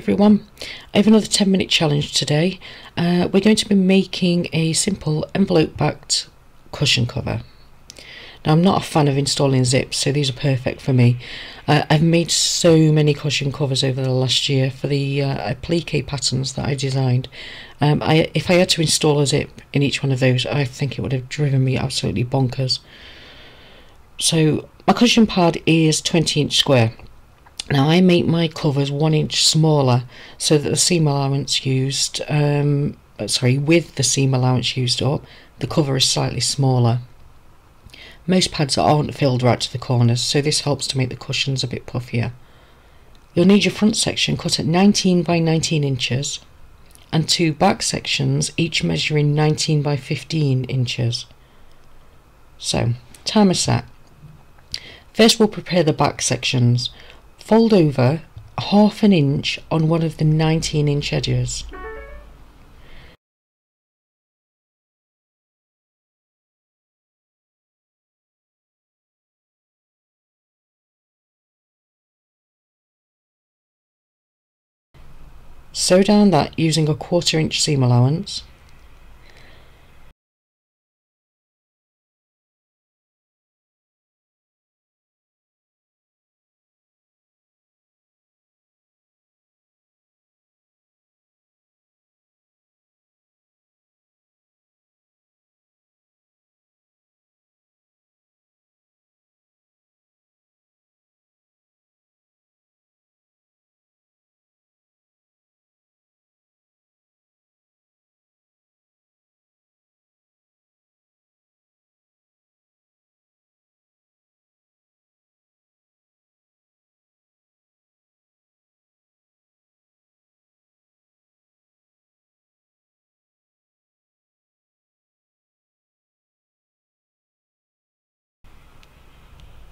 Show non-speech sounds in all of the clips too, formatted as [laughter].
Everyone, I have another 10 minute challenge today. Uh, we're going to be making a simple envelope backed cushion cover. Now I'm not a fan of installing zips so these are perfect for me. Uh, I've made so many cushion covers over the last year for the uh, applique patterns that I designed. Um, I, if I had to install a zip in each one of those I think it would have driven me absolutely bonkers. So my cushion pad is 20 inch square now I make my covers one inch smaller so that the seam allowance used, um, uh, sorry, with the seam allowance used up, the cover is slightly smaller. Most pads aren't filled right to the corners, so this helps to make the cushions a bit puffier. You'll need your front section cut at 19 by 19 inches and two back sections each measuring 19 by 15 inches. So, timer set. First we'll prepare the back sections. Fold over half an inch on one of the 19 inch edges. Sew down that using a quarter inch seam allowance.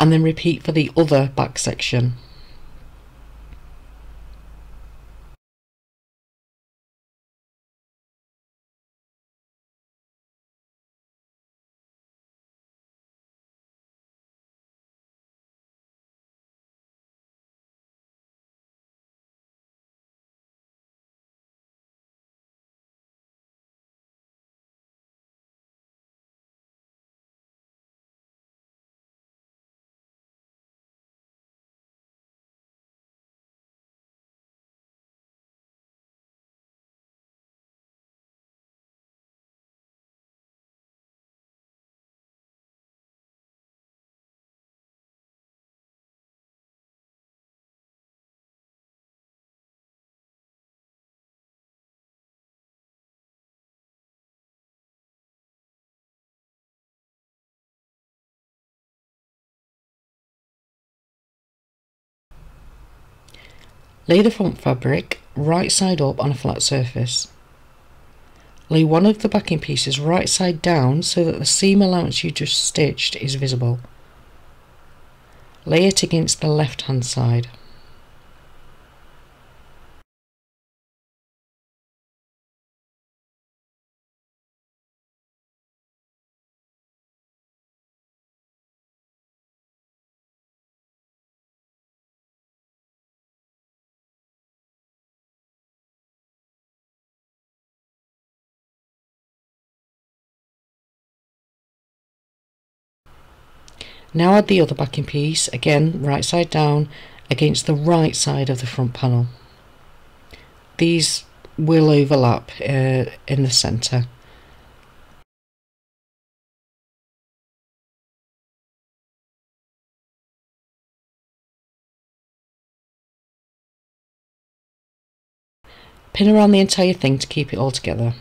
And then repeat for the other back section. Lay the front fabric right side up on a flat surface. Lay one of the backing pieces right side down so that the seam allowance you just stitched is visible. Lay it against the left hand side. Now add the other backing piece, again right side down, against the right side of the front panel. These will overlap uh, in the centre. Pin around the entire thing to keep it all together.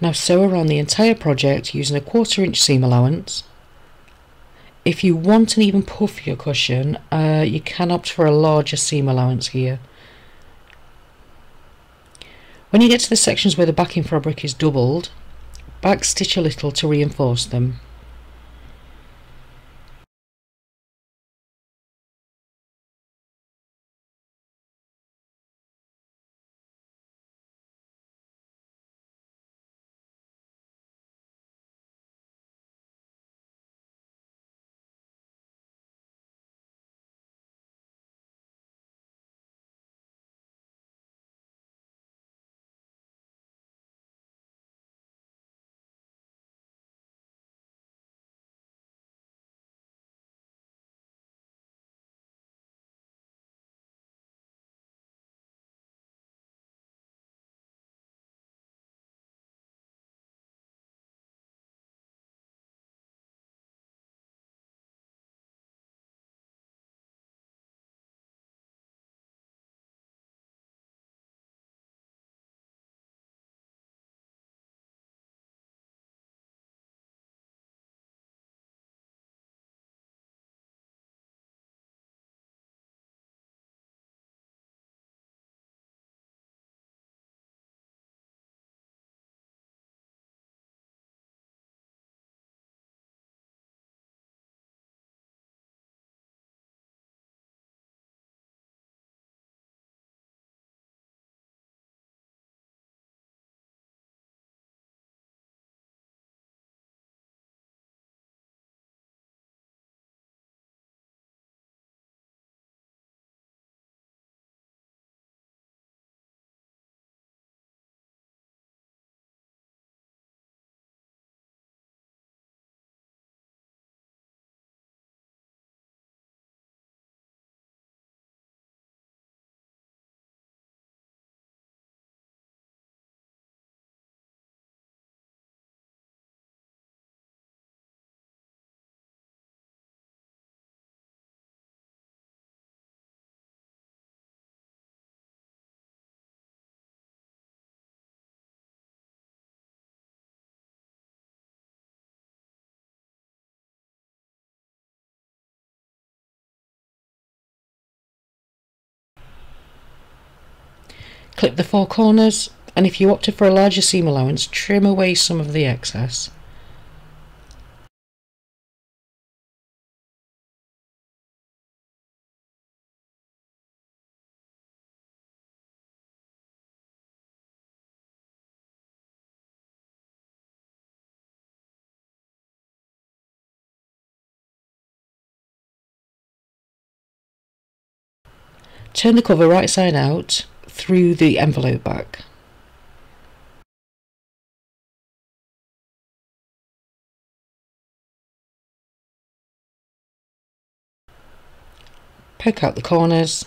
Now sew around the entire project using a quarter inch seam allowance. If you want an even puffier cushion, uh, you can opt for a larger seam allowance here. When you get to the sections where the backing fabric is doubled, back stitch a little to reinforce them. Clip the four corners and if you opted for a larger seam allowance, trim away some of the excess. Turn the cover right side out through the envelope back. Poke out the corners.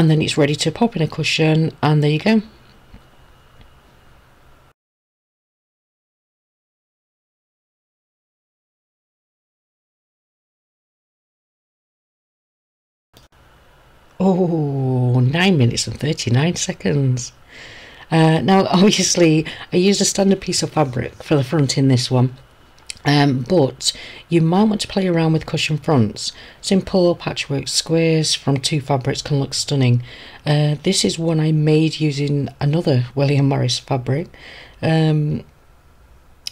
And then it's ready to pop in a cushion and there you go. Oh, nine minutes and 39 seconds. Uh, now, [laughs] obviously, I used a standard piece of fabric for the front in this one. Um, but you might want to play around with cushion fronts. Simple patchwork squares from two fabrics can look stunning. Uh, this is one I made using another William Morris fabric. Um,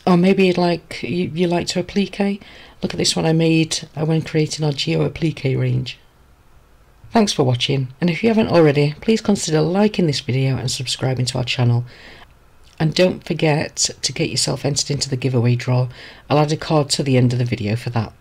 or maybe you'd like you, you like to applique. Look at this one I made uh, when creating our Geo applique range. Thanks for watching and if you haven't already please consider liking this video and subscribing to our channel and don't forget to get yourself entered into the giveaway draw. I'll add a card to the end of the video for that.